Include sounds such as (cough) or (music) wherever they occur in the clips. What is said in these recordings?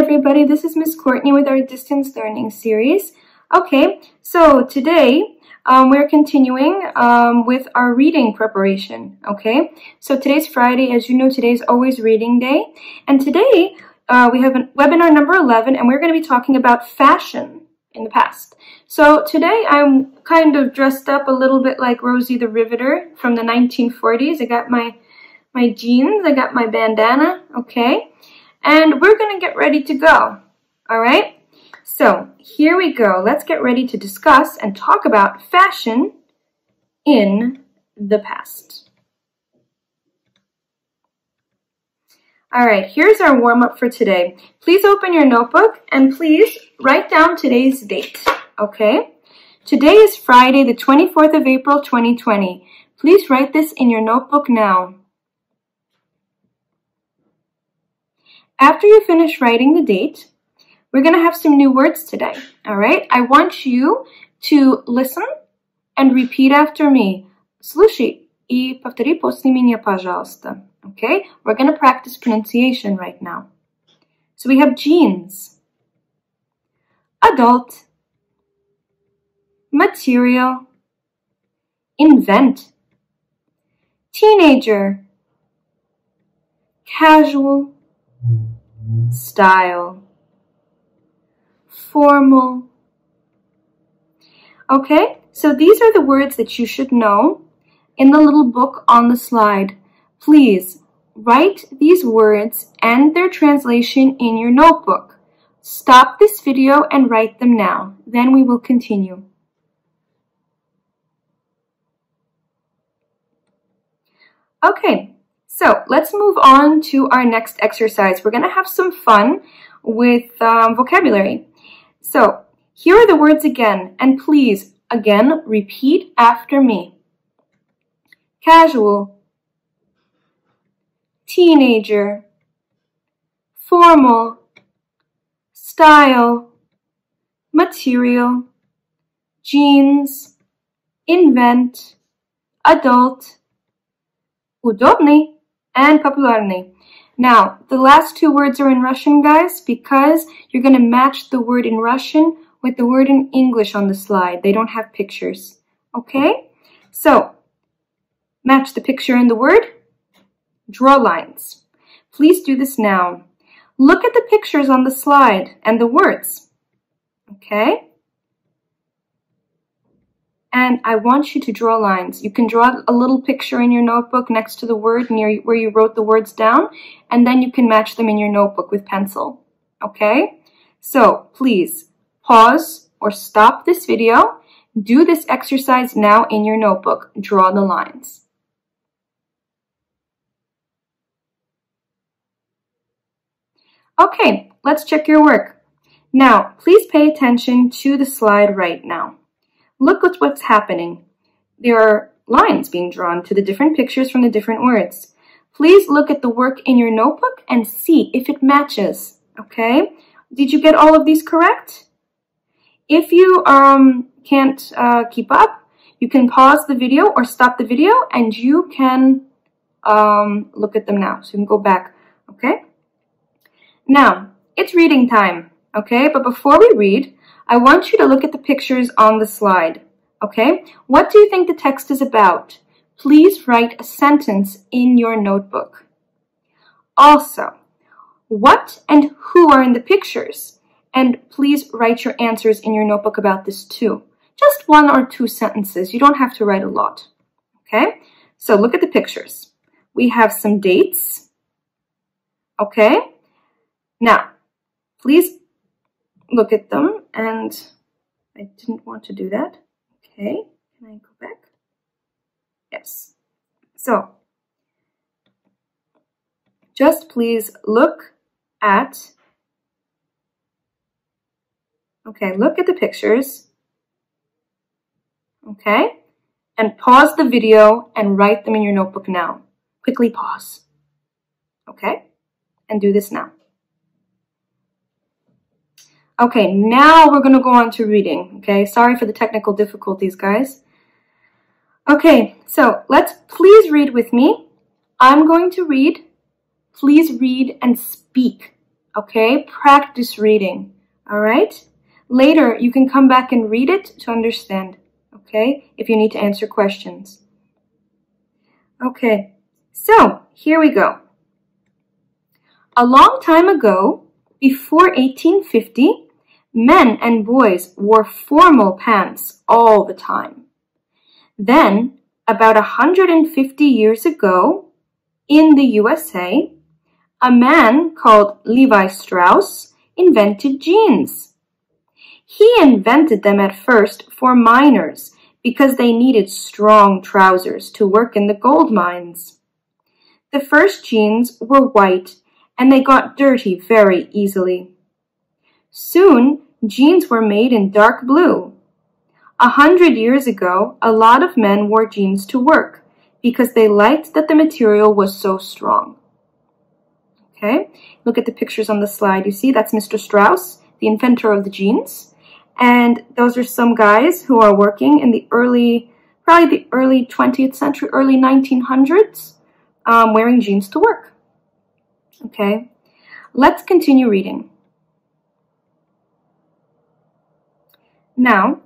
everybody. This is Miss Courtney with our distance learning series. Okay, so today um, we're continuing um, with our reading preparation. Okay, so today's Friday. As you know, today is always reading day. And today uh, we have a webinar number 11, and we're going to be talking about fashion in the past. So today I'm kind of dressed up a little bit like Rosie the Riveter from the 1940s. I got my my jeans, I got my bandana, okay? And we're gonna get ready to go, all right? So here we go. Let's get ready to discuss and talk about fashion in the past. All right, here's our warm-up for today. Please open your notebook and please write down today's date, okay? Today is Friday, the 24th of April, 2020. Please write this in your notebook now. After you finish writing the date, we're going to have some new words today. All right? I want you to listen and repeat after me. Слушай и повтори после меня, пожалуйста. Okay? We're going to practice pronunciation right now. So we have jeans, adult, material, invent, teenager, casual, style, formal. Okay, so these are the words that you should know in the little book on the slide. Please write these words and their translation in your notebook. Stop this video and write them now. Then we will continue. Okay, so let's move on to our next exercise. We're going to have some fun with um, vocabulary. So here are the words again, and please, again, repeat after me. Casual, teenager, formal, style, material, jeans, invent, adult, удобный, and popularny. Now, the last two words are in Russian, guys, because you're going to match the word in Russian with the word in English on the slide. They don't have pictures. Okay? So, match the picture and the word. Draw lines. Please do this now. Look at the pictures on the slide and the words. Okay? And I want you to draw lines. You can draw a little picture in your notebook next to the word near where you wrote the words down, and then you can match them in your notebook with pencil. Okay? So please pause or stop this video. Do this exercise now in your notebook. Draw the lines. Okay, let's check your work. Now, please pay attention to the slide right now. Look at what's happening. There are lines being drawn to the different pictures from the different words. Please look at the work in your notebook and see if it matches, okay? Did you get all of these correct? If you um, can't uh, keep up, you can pause the video or stop the video and you can um, look at them now. So you can go back, okay? Now, it's reading time, okay? But before we read, I want you to look at the pictures on the slide. Okay? What do you think the text is about? Please write a sentence in your notebook. Also, what and who are in the pictures? And please write your answers in your notebook about this too. Just one or two sentences. You don't have to write a lot. Okay? So look at the pictures. We have some dates. Okay? Now, please look at them and I didn't want to do that. Okay, can I go back? Yes. So, just please look at, okay, look at the pictures, okay, and pause the video and write them in your notebook now. Quickly pause, okay, and do this now. Okay, now we're going to go on to reading. Okay, sorry for the technical difficulties, guys. Okay, so let's please read with me. I'm going to read. Please read and speak. Okay, practice reading. All right? Later, you can come back and read it to understand. Okay, if you need to answer questions. Okay, so here we go. A long time ago, before 1850, men and boys wore formal pants all the time. Then, about 150 years ago, in the USA, a man called Levi Strauss invented jeans. He invented them at first for miners because they needed strong trousers to work in the gold mines. The first jeans were white and they got dirty very easily. Soon, jeans were made in dark blue. A hundred years ago, a lot of men wore jeans to work because they liked that the material was so strong. Okay, look at the pictures on the slide. You see, that's Mr. Strauss, the inventor of the jeans. And those are some guys who are working in the early, probably the early 20th century, early 1900s, um, wearing jeans to work. Okay, let's continue reading. Now,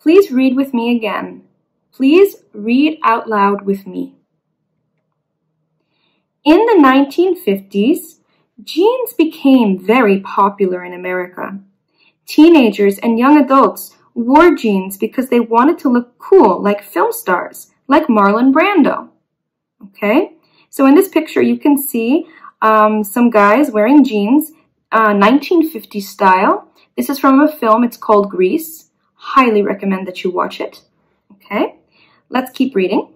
please read with me again. Please read out loud with me. In the 1950s, jeans became very popular in America. Teenagers and young adults wore jeans because they wanted to look cool like film stars, like Marlon Brando. Okay, so in this picture you can see um, some guys wearing jeans, uh, 1950 style. This is from a film, it's called Grease. Highly recommend that you watch it. Okay, let's keep reading.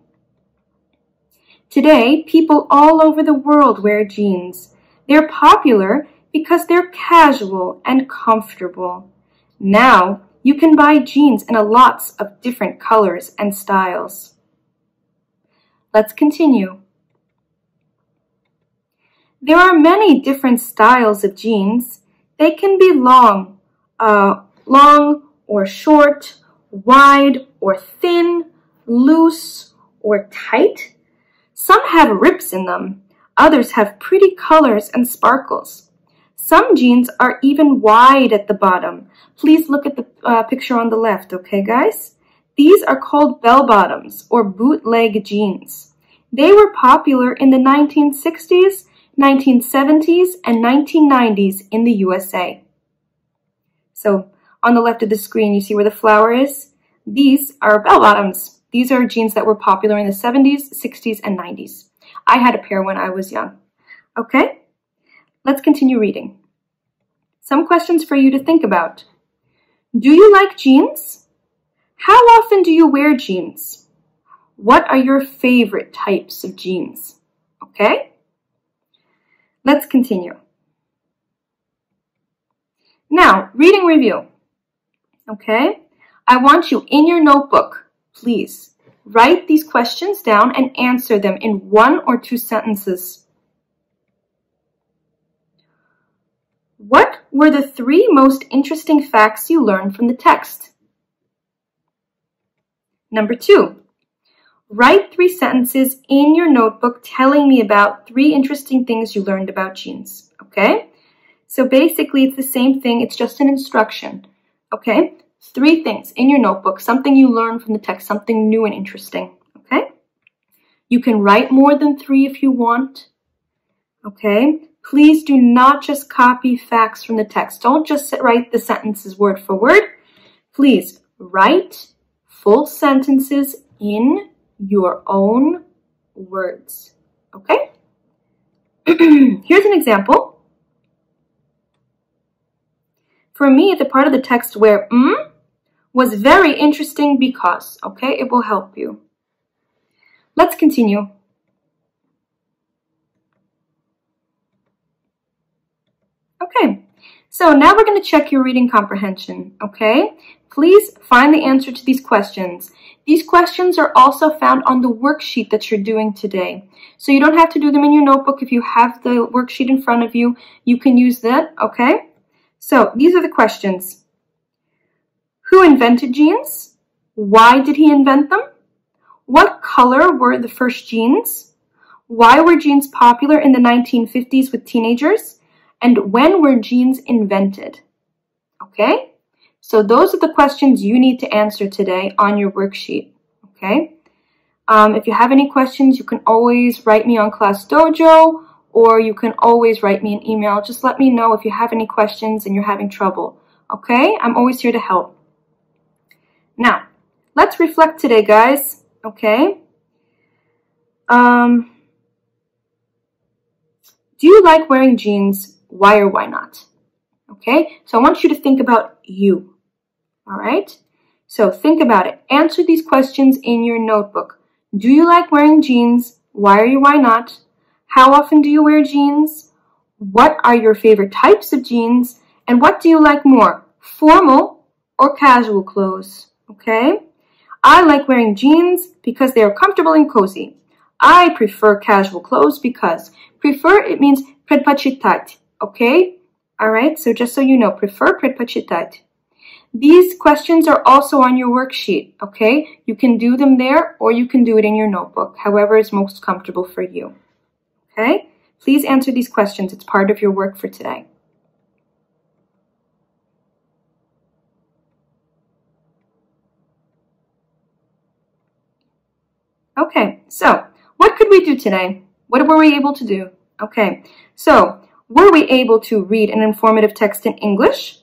Today, people all over the world wear jeans. They're popular because they're casual and comfortable. Now, you can buy jeans in a lots of different colors and styles. Let's continue. There are many different styles of jeans. They can be long, uh, long or short, wide or thin, loose or tight. Some have rips in them. Others have pretty colors and sparkles. Some jeans are even wide at the bottom. Please look at the uh, picture on the left, okay guys? These are called bell bottoms or bootleg jeans. They were popular in the 1960s 1970s, and 1990s in the USA. So on the left of the screen, you see where the flower is? These are bell bottoms. These are jeans that were popular in the 70s, 60s, and 90s. I had a pair when I was young. Okay, let's continue reading. Some questions for you to think about. Do you like jeans? How often do you wear jeans? What are your favorite types of jeans? Okay? Let's continue. Now, reading review. Okay? I want you in your notebook, please, write these questions down and answer them in one or two sentences. What were the three most interesting facts you learned from the text? Number two, Write three sentences in your notebook telling me about three interesting things you learned about jeans, Okay? So basically, it's the same thing. It's just an instruction. Okay? Three things in your notebook, something you learned from the text, something new and interesting. Okay? You can write more than three if you want. Okay? Please do not just copy facts from the text. Don't just write the sentences word for word. Please write full sentences in your own words. Okay? (clears throat) Here's an example. For me, the part of the text where mm was very interesting because, okay, it will help you. Let's continue. Okay, so now we're going to check your reading comprehension, okay? Please find the answer to these questions. These questions are also found on the worksheet that you're doing today. So you don't have to do them in your notebook. If you have the worksheet in front of you, you can use that, okay? So these are the questions. Who invented jeans? Why did he invent them? What color were the first jeans? Why were jeans popular in the 1950s with teenagers? And when were jeans invented? Okay? So those are the questions you need to answer today on your worksheet. Okay? Um, if you have any questions, you can always write me on Class Dojo or you can always write me an email. Just let me know if you have any questions and you're having trouble. Okay? I'm always here to help. Now, let's reflect today, guys. Okay? Um, do you like wearing jeans? Why or why not? Okay? So I want you to think about you. All right? So think about it. Answer these questions in your notebook. Do you like wearing jeans? Why or why not? How often do you wear jeans? What are your favorite types of jeans? And what do you like more, formal or casual clothes? Okay? I like wearing jeans because they are comfortable and cozy. I prefer casual clothes because prefer it means предпочитать. Okay? Alright, so just so you know, prefer предпочитать. These questions are also on your worksheet, okay? You can do them there or you can do it in your notebook, however is most comfortable for you. Okay? Please answer these questions. It's part of your work for today. Okay, so what could we do today? What were we able to do? Okay, so were we able to read an informative text in English?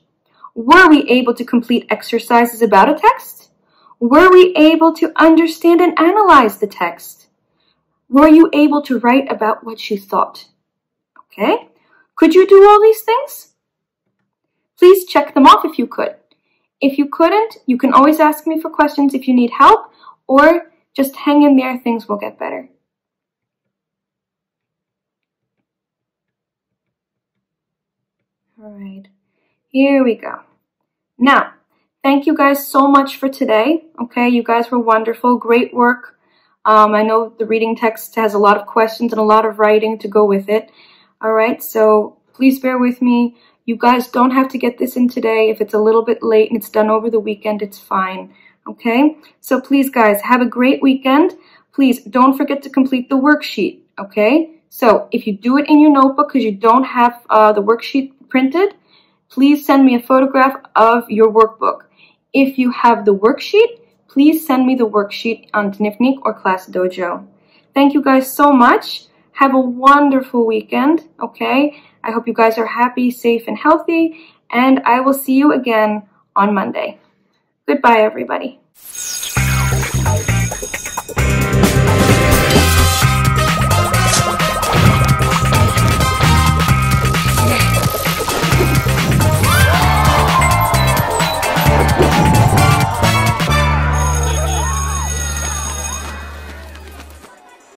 Were we able to complete exercises about a text? Were we able to understand and analyze the text? Were you able to write about what you thought? Okay. Could you do all these things? Please check them off if you could. If you couldn't, you can always ask me for questions if you need help or just hang in there, things will get better. All right, here we go. Now, thank you guys so much for today. Okay, you guys were wonderful. Great work. Um, I know the reading text has a lot of questions and a lot of writing to go with it. All right, so please bear with me. You guys don't have to get this in today. If it's a little bit late and it's done over the weekend, it's fine. Okay, so please, guys, have a great weekend. Please don't forget to complete the worksheet. Okay, so if you do it in your notebook because you don't have uh, the worksheet printed, please send me a photograph of your workbook. If you have the worksheet, please send me the worksheet on Dnevnik or Class Dojo. Thank you guys so much. Have a wonderful weekend, okay? I hope you guys are happy, safe, and healthy, and I will see you again on Monday. Goodbye, everybody.